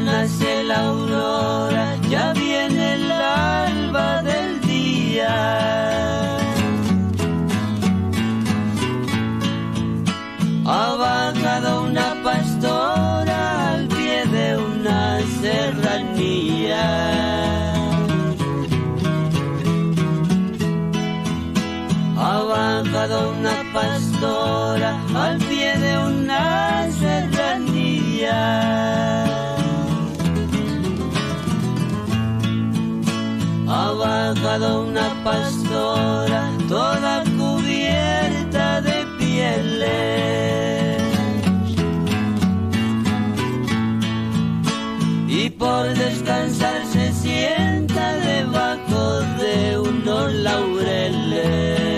nace la aurora, ya viene el alba del día. Ha bajado una pastora al pie de una serranía. Ha bajado una pastora al pie de una serranía. Una pastora toda cubierta de pieles. Y por descansar se sienta debajo de unos laureles.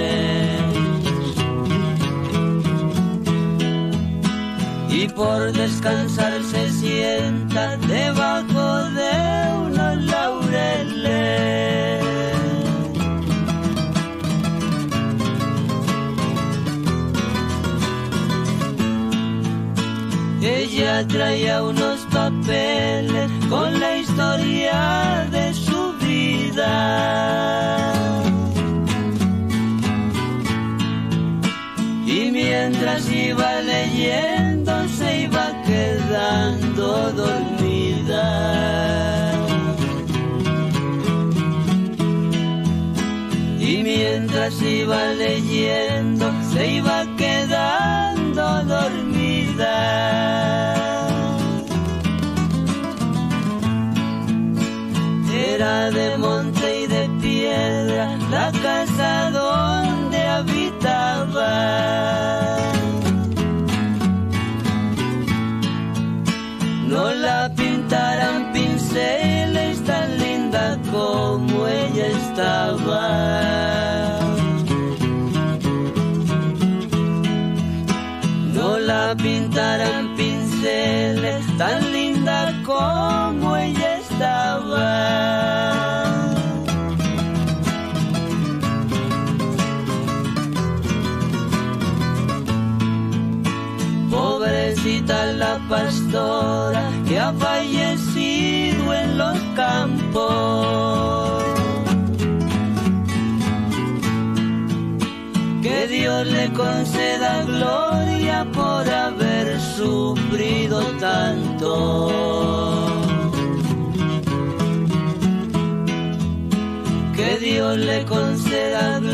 y por descansar se sienta Ella traía unos papeles con la historia de su vida. Y mientras iba leyendo se iba quedando dormida. Y mientras iba leyendo se iba quedando dormida. Era de monte y de piedra la casa donde habitaba. No la pintaran pinceles tan linda como ella estaba. La pintaran pinceles tan linda como ella estaba. Pobrecita la pastora que ha fallecido en los campos. Le conceda gloria por haber sufrido tanto. Que Dios le conceda gloria